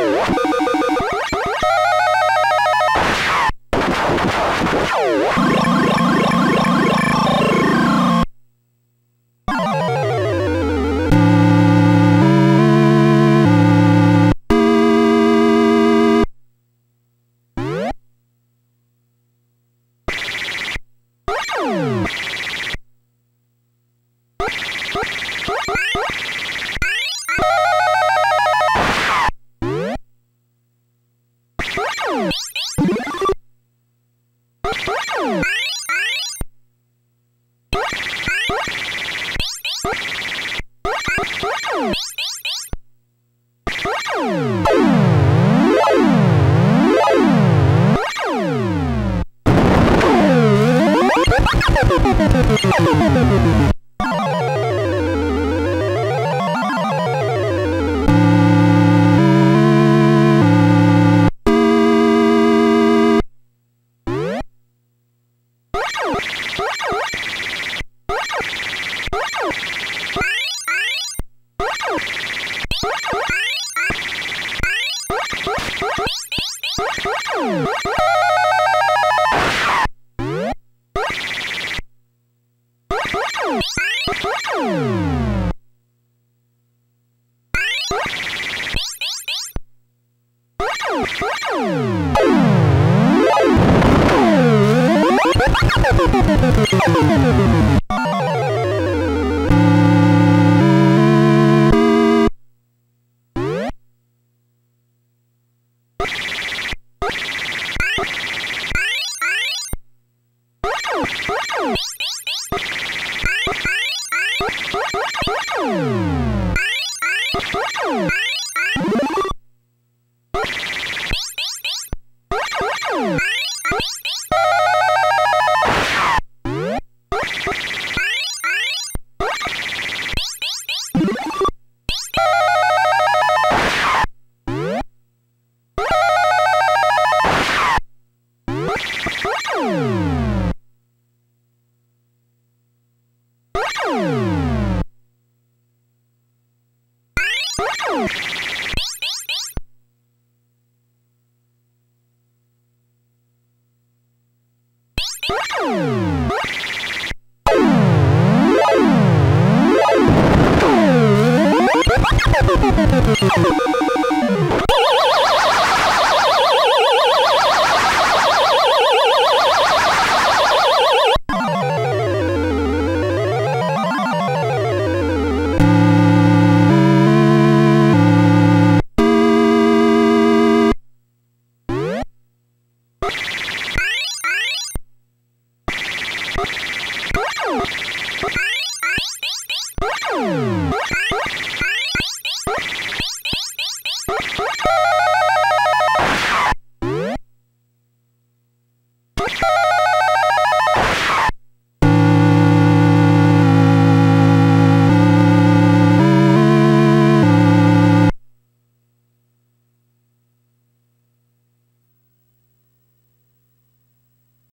Woo! Ooh. Oh!